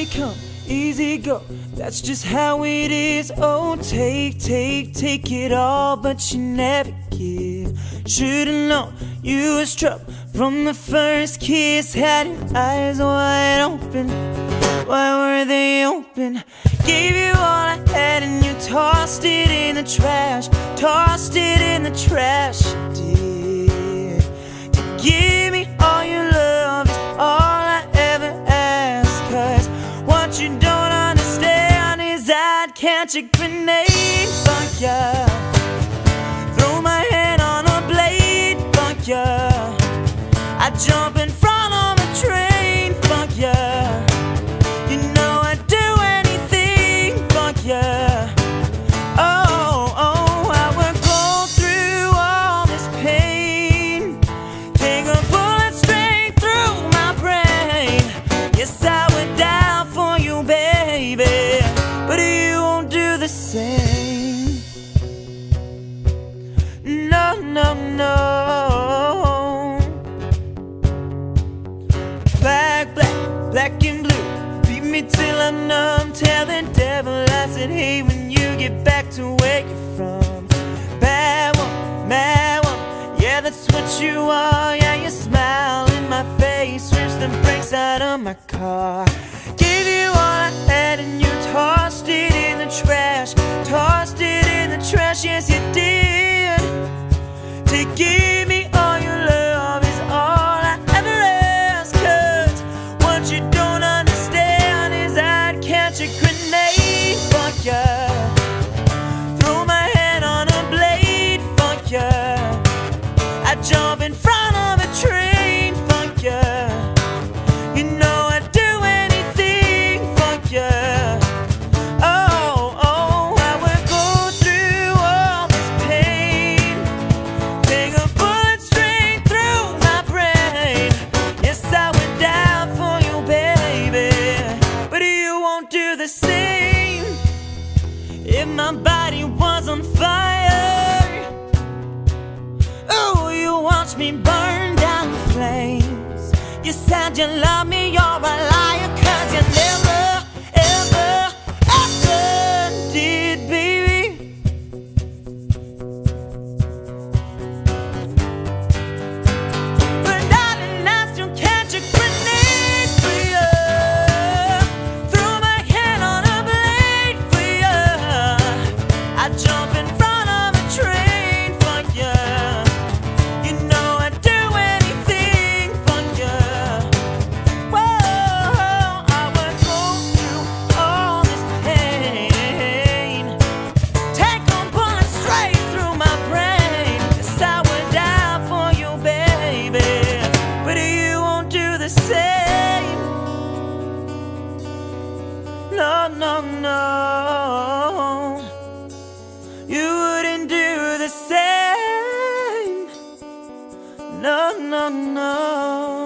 Easy come, easy go. That's just how it is. Oh, take, take, take it all, but you never give. Should've known you was trouble from the first kiss. Had your eyes wide open. Why were they open? Gave you all I had and you tossed it in the trash. Tossed it in the trash. Did. To give me A grenade. Fuck yeah. Throw my hand on a blade. Fuck yeah. I jump in front of a train. Black, and blue. Beat me till I'm numb. Tell the devil I said, hey, when you get back to where you're from. Bad one, mad one. Yeah, that's what you are. Yeah, you smile in my face. Rips the brakes out of my car. Body was on fire, oh, you watch me burn down the flames. You said you love me, you're a same. No, no, no. You wouldn't do the same. No, no, no.